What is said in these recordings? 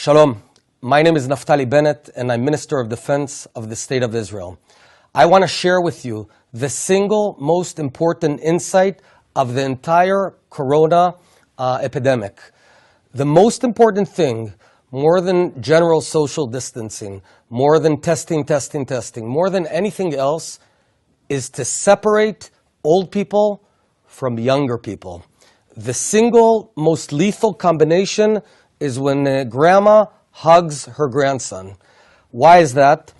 Shalom. My name is Naftali Bennett, and I'm Minister of Defense of the State of Israel. I want to share with you the single most important insight of the entire corona uh, epidemic. The most important thing, more than general social distancing, more than testing, testing, testing, more than anything else, is to separate old people from younger people. The single most lethal combination is when uh, grandma hugs her grandson. Why is that?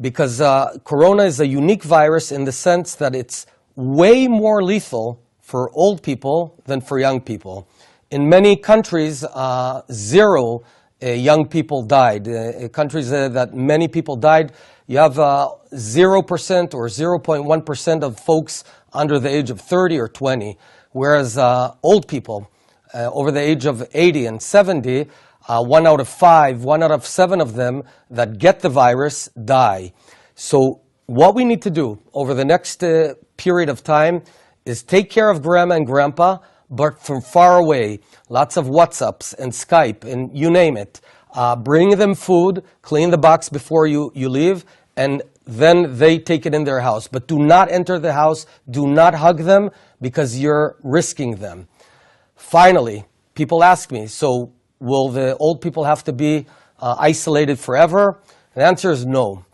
Because uh, corona is a unique virus in the sense that it's way more lethal for old people than for young people. In many countries, uh, zero uh, young people died. Uh, countries uh, that many people died, you have 0% or 0.1% of folks under the age of 30 or 20, whereas old people over the age of 80 and 70, uh, one out of five, one out of seven of them that get the virus die. So what we need to do over the next uh, period of time is take care of grandma and grandpa, but from far away. Lots of WhatsApps and Skype and you name it. Uh, bring them food, clean the box before you, you leave, and then they take it in their house. But do not enter the house, do not hug them because you're risking them. Finally, people ask me, so will the old people have to be uh, isolated forever? The answer is no.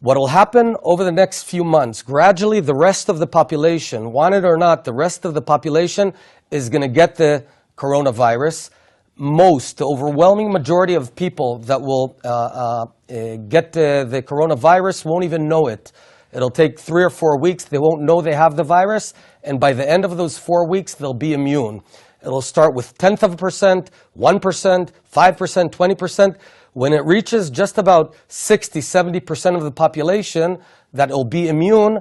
What will happen over the next few months, gradually the rest of the population, want it or not, the rest of the population is going to get the coronavirus. Most, the overwhelming majority of people that will uh, uh, get the, the coronavirus won't even know it. It'll take three or four weeks. They won't know they have the virus. And by the end of those four weeks, they'll be immune. It'll start with tenth of a percent, 1%, 5%, 20%. When it reaches just about 60, 70% of the population that will be immune,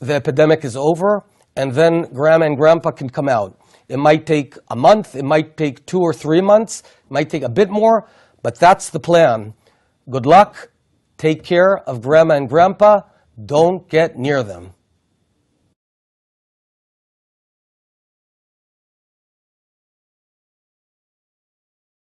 the epidemic is over, and then grandma and grandpa can come out. It might take a month, it might take two or three months, it might take a bit more, but that's the plan. Good luck, take care of grandma and grandpa, don't get near them.